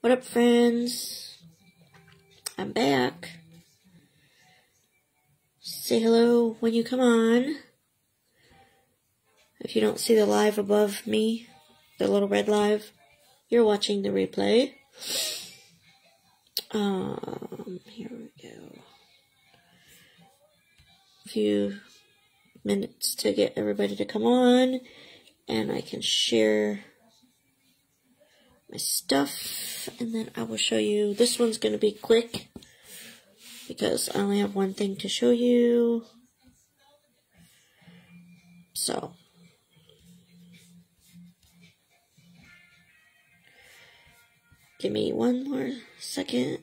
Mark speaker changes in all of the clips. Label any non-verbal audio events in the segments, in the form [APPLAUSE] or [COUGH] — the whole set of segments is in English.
Speaker 1: What up, friends? I'm back. Say hello when you come on. If you don't see the live above me, the little red live, you're watching the replay. Um, here we go. A few minutes to get everybody to come on, and I can share my stuff, and then I will show you. This one's going to be quick because I only have one thing to show you. So. Give me one more second.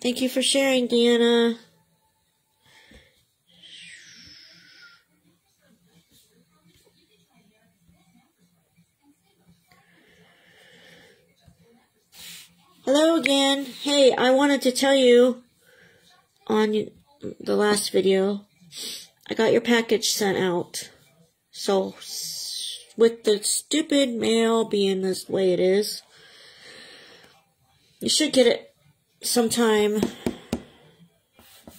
Speaker 1: Thank you for sharing, Deanna. Hello again. Hey, I wanted to tell you on the last video, I got your package sent out. So, with the stupid mail being this way it is, you should get it sometime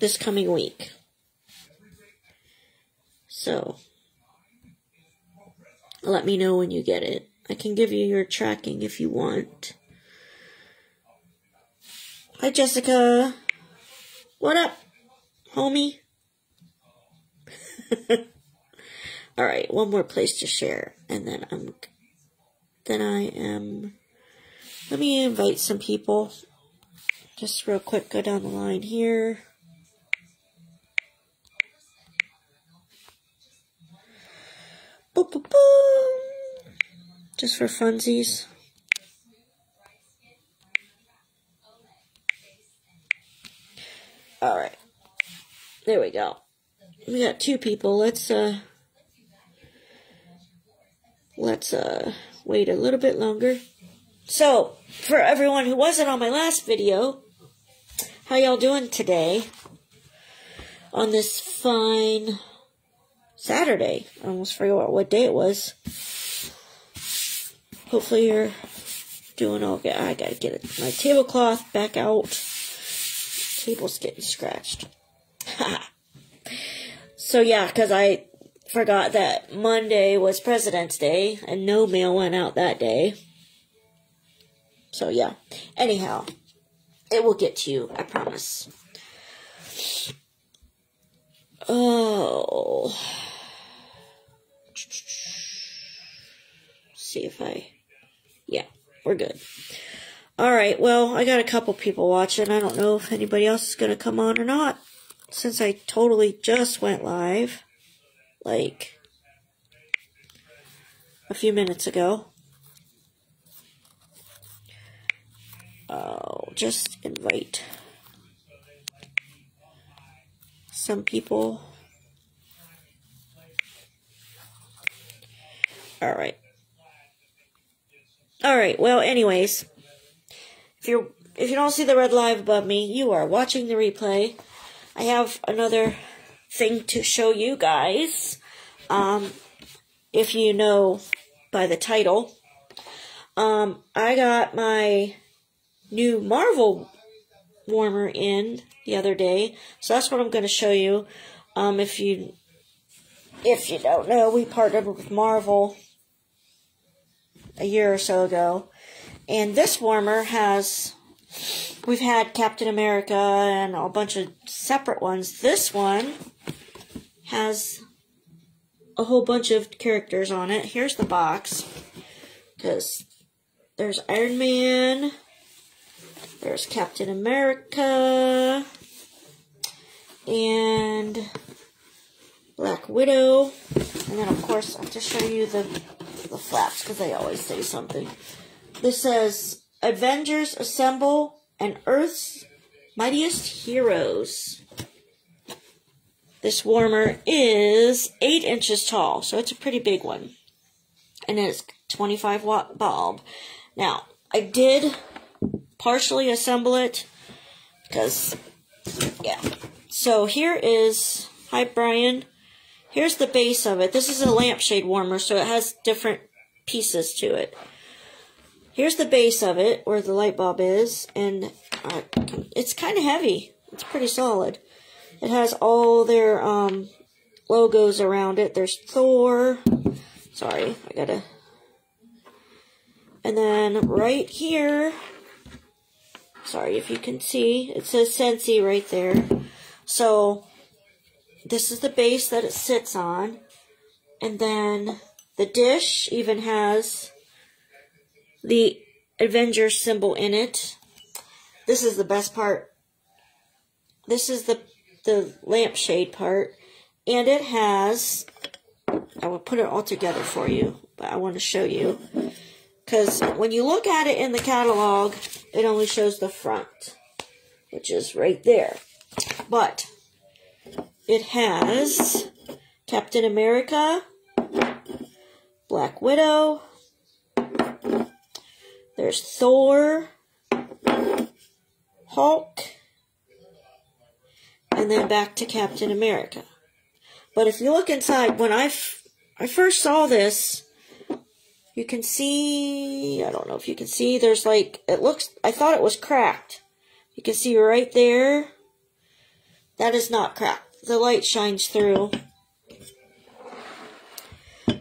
Speaker 1: this coming week. So, let me know when you get it. I can give you your tracking if you want. Hi, Jessica. What up, homie? [LAUGHS] All right, one more place to share, and then I'm, then I am. Let me invite some people. Just real quick, go down the line here. Boop, boop, boom. Just for funsies. There we go. We got two people. Let's uh let's uh wait a little bit longer. So, for everyone who wasn't on my last video, how y'all doing today? On this fine Saturday. I almost forgot what day it was. Hopefully you're doing okay. I gotta get my tablecloth back out table's getting scratched. [LAUGHS] so yeah, because I forgot that Monday was President's Day and no mail went out that day. So yeah. Anyhow, it will get to you, I promise. Oh. See if I. Yeah, we're good. Alright, well, I got a couple people watching. I don't know if anybody else is going to come on or not. Since I totally just went live. Like, a few minutes ago. Oh, just invite some people. Alright. Alright, well, anyways. If you're if you don't see the red live above me, you are watching the replay. I have another thing to show you guys. Um, if you know by the title, um, I got my new Marvel warmer in the other day, so that's what I'm going to show you. Um, if you if you don't know, we partnered with Marvel a year or so ago, and this warmer has, we've had Captain America and a bunch of separate ones. This one has a whole bunch of characters on it. Here's the box. Because there's Iron Man, there's Captain America, and Black Widow. And then, of course, I have to show you the, the flaps because they always say something. This says Avengers Assemble and Earth's Mightiest Heroes. This warmer is 8 inches tall, so it's a pretty big one. And it's 25 watt bulb. Now, I did partially assemble it because, yeah. So here is, hi Brian, here's the base of it. This is a lampshade warmer, so it has different pieces to it. Here's the base of it, where the light bulb is, and uh, it's kind of heavy. It's pretty solid. It has all their um, logos around it. There's Thor. Sorry, I gotta. And then right here, sorry if you can see, it says Scentsy right there. So this is the base that it sits on. And then the dish even has the Avengers symbol in it. This is the best part. This is the the lampshade part. And it has, I will put it all together for you, but I want to show you. Because when you look at it in the catalog, it only shows the front, which is right there. But it has Captain America, Black Widow, there's Thor, Hulk, and then back to Captain America. But if you look inside, when I, I first saw this, you can see, I don't know if you can see, there's like, it looks, I thought it was cracked. You can see right there, that is not cracked. The light shines through.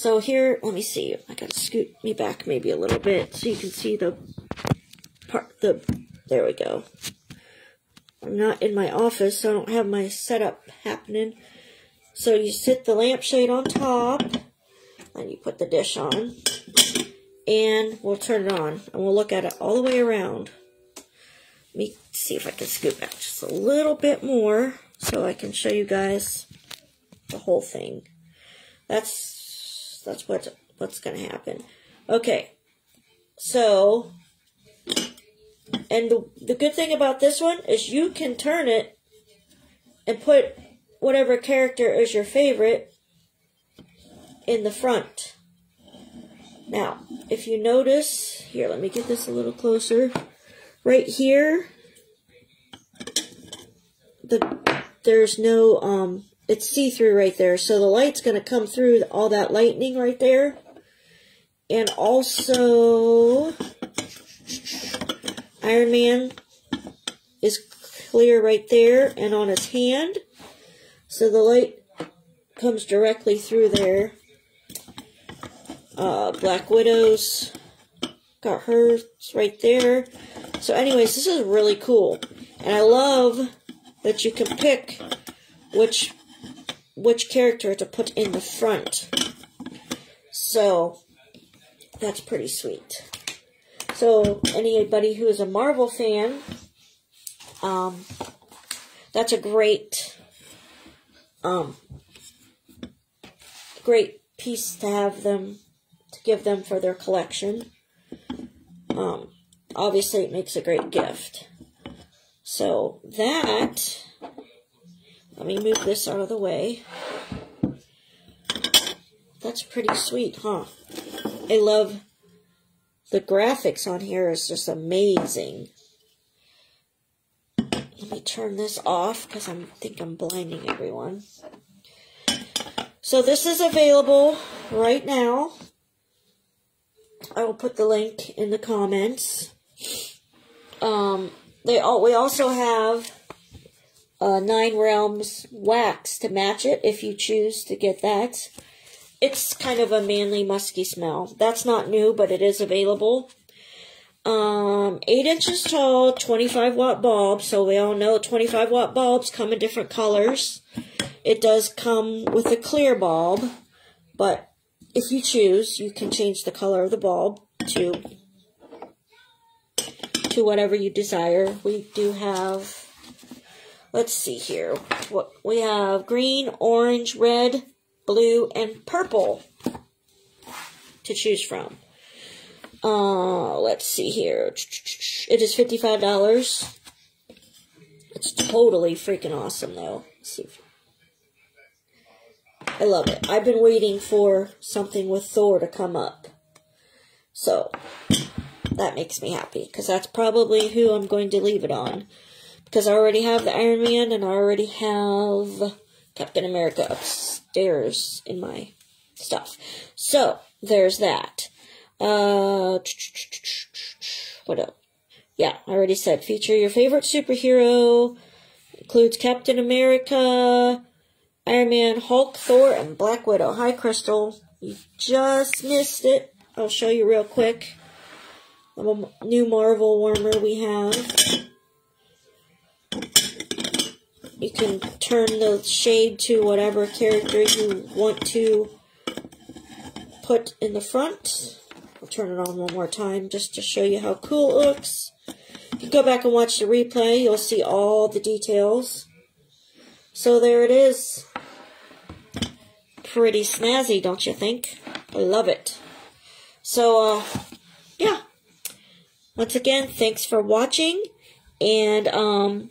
Speaker 1: So here, let me see. I gotta scoot me back maybe a little bit so you can see the part, the, there we go. I'm not in my office, so I don't have my setup happening. So you sit the lampshade on top, and you put the dish on, and we'll turn it on, and we'll look at it all the way around. Let me see if I can scoot back just a little bit more, so I can show you guys the whole thing. That's, that's what, what's going to happen. Okay, so, and the, the good thing about this one is you can turn it and put whatever character is your favorite in the front. Now, if you notice, here, let me get this a little closer. Right here, the there's no, um, it's see-through right there. So the light's going to come through all that lightning right there. And also, Iron Man is clear right there and on his hand. So the light comes directly through there. Uh, Black Widow's got hers right there. So anyways, this is really cool. And I love that you can pick which which character to put in the front. So that's pretty sweet. So anybody who is a Marvel fan, um, that's a great um, great piece to have them, to give them for their collection. Um, obviously, it makes a great gift. So that, let me move this out of the way. That's pretty sweet, huh? I love the graphics on here is just amazing Let me turn this off because I think I'm blinding everyone. So this is available right now. I will put the link in the comments. Um, they all, we also have uh, Nine Realms wax to match it if you choose to get that. It's kind of a manly, musky smell. That's not new, but it is available. Um, 8 inches tall, 25 watt bulb. So we all know 25 watt bulbs come in different colors. It does come with a clear bulb, but if you choose, you can change the color of the bulb to to whatever you desire. We do have, let's see here, what we have green, orange, red, blue, and purple to choose from. Uh, let's see here. It is $55. It's totally freaking awesome, though. I love it. I've been waiting for something with Thor to come up. So, that makes me happy, because that's probably who I'm going to leave it on. Because I already have the Iron Man, and I already have Captain America upstairs in my stuff. So, there's that. Uh, what else? Yeah, I already said feature your favorite superhero. Includes Captain America, Iron Man, Hulk, Thor, and Black Widow. Hi, Crystal. You just missed it. I'll show you real quick. A new Marvel warmer we have. You can turn the shade to whatever character you want to put in the front. I'll turn it on one more time just to show you how cool it looks. You go back and watch the replay, you'll see all the details. So there it is. Pretty snazzy, don't you think? I love it. So, uh, yeah. Once again, thanks for watching. And, um,